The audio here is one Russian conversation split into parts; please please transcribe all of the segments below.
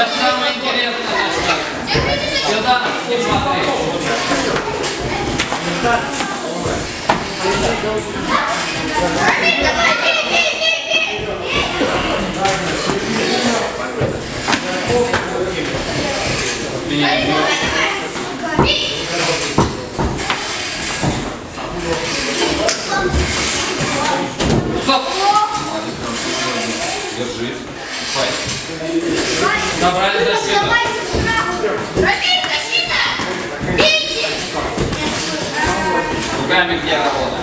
Сейчас самое интересное начнется. Сюда не смотри. Стоп! Держись. Файт. Набрали защиту. Рамиль, защита! Бейте! Руками где работа?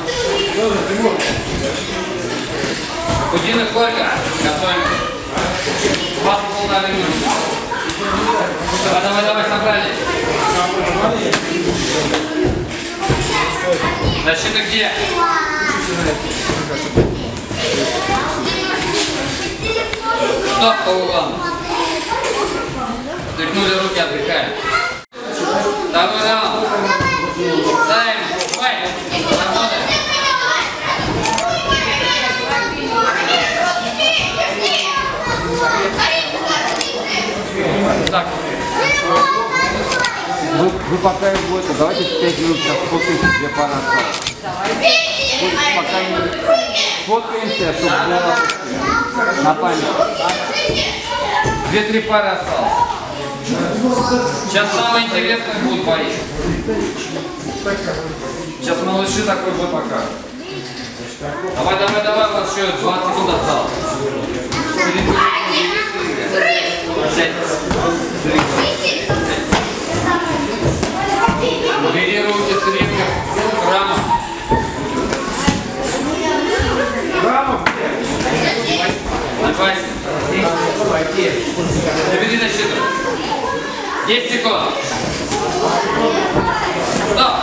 Кудина Колька. Готовим. Два с полторы минуты. Давай, давай, давай, собрали. Защита где? Стоп по углам. Стряхнули руки, отдыхаем. Давай, давай. Давай. Работай. Так, Вы, вы пока их будете, давайте в 5 минут сейчас фоткаемся, где пара осталось. Пока не фоткаемся, чтобы было на память. Две-три пары осталось. Сейчас самое интересное будет бои. Сейчас малыши такой бой покажут. Давай, давай, давай, у вас еще 20 секунд осталось. Сядь. Бери Забери защиту. 10 секунд. Стоп.